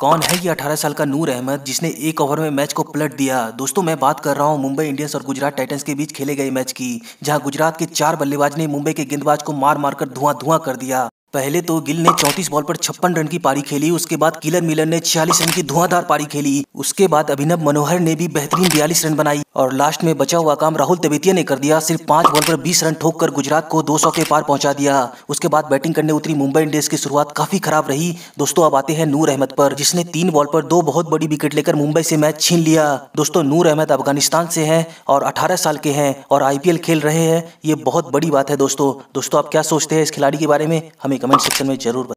कौन है ये 18 साल का नूर अहमद जिसने एक ओवर में मैच को पलट दिया? दोस्तों, मैं बात कर रहा हूँ मुंबई इंडियंस और गुजरात टाइटंस के बीच खेले गए मैच की, जहाँ गुजरात के चार बल्लेबाज ने मुंबई के गेंदबाज को मार मारकर धुआँ धुआँ कर दिया। पहले तो गिल ने 34 बॉल पर छप्पन रन की पारी खेली, उसके बाद किलर मिलर ने 46 रन की धुआंधार पारी खेली, उसके बाद अभिनव मनोहर ने भी बेहतरीन बयालीस रन बनाई और लास्ट में बचा हुआ काम राहुल तेवेतिया ने कर दिया, सिर्फ़ पाँच बॉल पर 20 रन ठोक कर गुजरात को 200 के पार पहुँचा दिया। उसके बाद बैटिंग करने उतरी मुंबई इंडियंस की शुरुआत काफ़ी खराब रही। दोस्तों, अब आते हैं नूर अहमद पर, जिसने तीन बॉल पर दो बहुत बड़ी विकेट लेकर मुंबई से मैच छीन लिया। दोस्तों, नूर अहमद अफ़गानिस्तान से है और अठारह साल के हैं और आईपीएल खेल रहे हैं, ये बहुत बड़ी बात है दोस्तों। दोस्तों, आप क्या सोचते हैं इस खिलाड़ी के बारे में? हमें कमेंट सेक्शन में ज़रूर